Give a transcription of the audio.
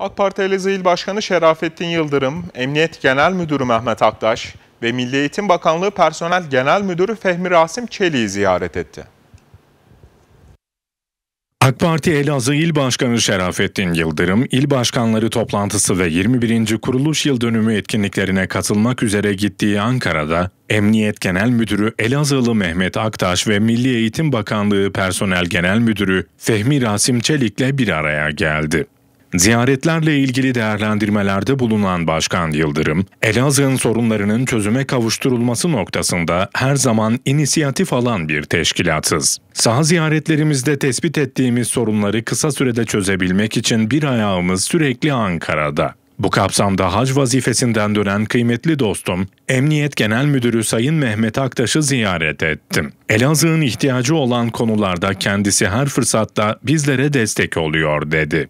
AK Parti Elazığ İl Başkanı Şerafettin Yıldırım, Emniyet Genel Müdürü Mehmet Aktaş ve Milli Eğitim Bakanlığı Personel Genel Müdürü Fehmi Rasim Çelik'i ziyaret etti. AK Parti Elazığ İl Başkanı Şerafettin Yıldırım, il başkanları toplantısı ve 21. kuruluş yıl dönümü etkinliklerine katılmak üzere gittiği Ankara'da, Emniyet Genel Müdürü Elazığlı Mehmet Aktaş ve Milli Eğitim Bakanlığı Personel Genel Müdürü Fehmi Rasim Çelik'le bir araya geldi. Ziyaretlerle ilgili değerlendirmelerde bulunan Başkan Yıldırım, Elazığ'ın sorunlarının çözüme kavuşturulması noktasında her zaman inisiyatif alan bir teşkilatız. Saha ziyaretlerimizde tespit ettiğimiz sorunları kısa sürede çözebilmek için bir ayağımız sürekli Ankara'da. Bu kapsamda hac vazifesinden dönen kıymetli dostum, Emniyet Genel Müdürü Sayın Mehmet Aktaş'ı ziyaret ettim. Elazığ'ın ihtiyacı olan konularda kendisi her fırsatta bizlere destek oluyor dedi.